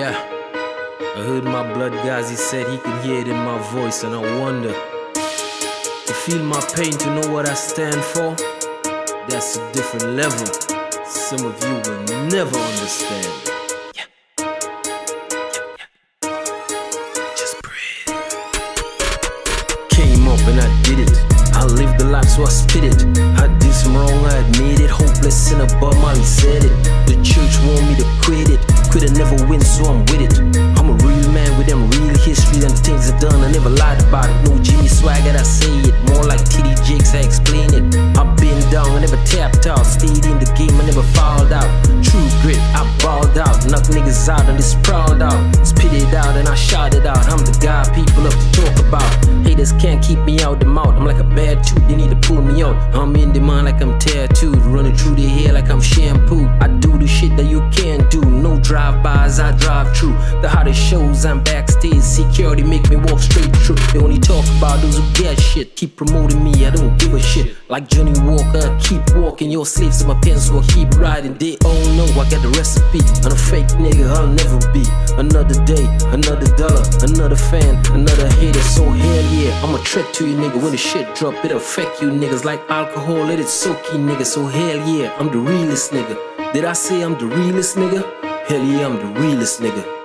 Yeah, I heard my blood guys, he said he could hear it in my voice, and I wonder. To feel my pain, to know what I stand for, that's a different level. Some of you will never understand. Yeah. Just breathe. Came up and I did it. I lived the life, so I spit it. I did some wrong, I admit it. Hopeless in a I said it. The church want me to quit it. Quit it never win, so I'm with it. I'm a real man with them real history and the things I've done. I never lied about it. No Jimmy Swaggart, I say it. More like TD Jakes, I explain it. I've been down, I never tapped out. Stayed in the game, I never fouled out. True grit, I balled out. Knock niggas out and this proud out. Spit it out and I shot it out. I'm the guy people love to talk about. Can't keep me out the mouth. I'm like a bad tooth, they need to pull me out. I'm in demand like I'm tattooed. Running through the hair like I'm shampoo. I do The hottest shows, I'm backstage. Security make me walk straight through. They only talk about those who get shit. Keep promoting me, I don't give a shit. Like Johnnie Walker, keep walking. Your slaves to my pencil, keep riding. They all know I got the recipe. I'm a fake nigga, I'll never be. Another day, another dollar, another fan, another hater. So hell yeah, I'm a threat to you nigga. When the shit drop, it affect you niggas like alcohol. Let it soak you nigga. So hell yeah, I'm the realest nigga. Did I say I'm the realest nigga? Hell yeah, I'm the realest nigga.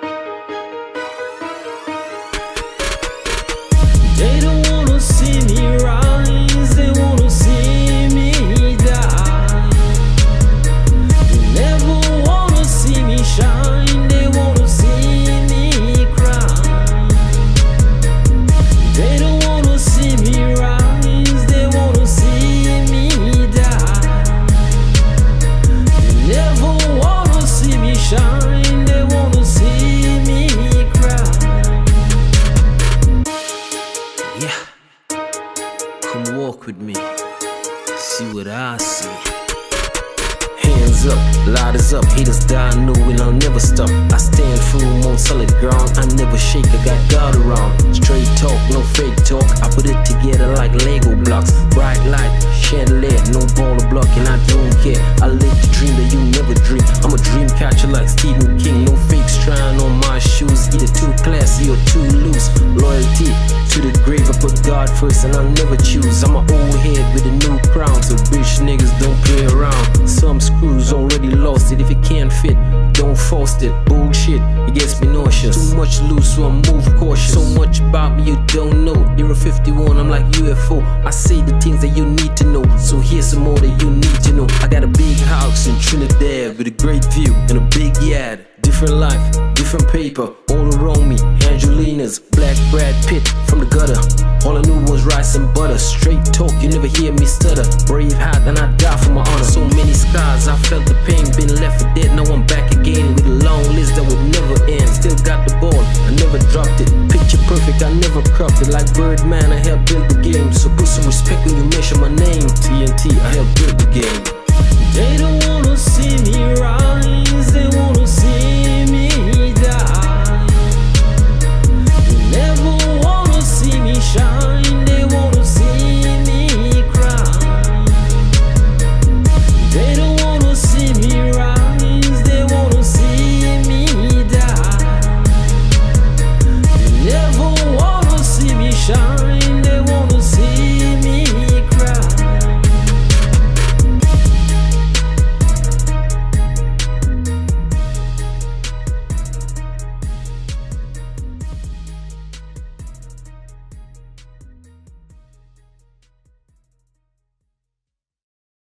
Hands up, light is up, haters die knowing I'll never stop. I stand firm on solid ground, I never shake, I got God around. Straight talk, no first and I'll never choose. I'm an old head with a new crown, so bitch niggas don't play around. Some screws already lost it. If it can't fit, don't force it. Bullshit, it gets me nauseous. Too much loose, so I move cautious. So much about me you don't know. Area 51, I'm like UFO. I say the things that you need to know. So here's some more that you need to know. I got a big house in Trinidad with a great view and a big yard. Different life, different paper, all around me. Angelina's, Black Brad Pitt from the gutter. All I knew was rice and butter. Straight talk, you never hear me stutter. Brave heart, and I die for my honor. So many scars, I felt the pain. Been left for dead, now I'm back again with a long list that would never end. Still got the ball, I never dropped it. Picture perfect, I never cropped it. Like Birdman, I helped build the game. So put some respect when you mention my name. TNT, I helped.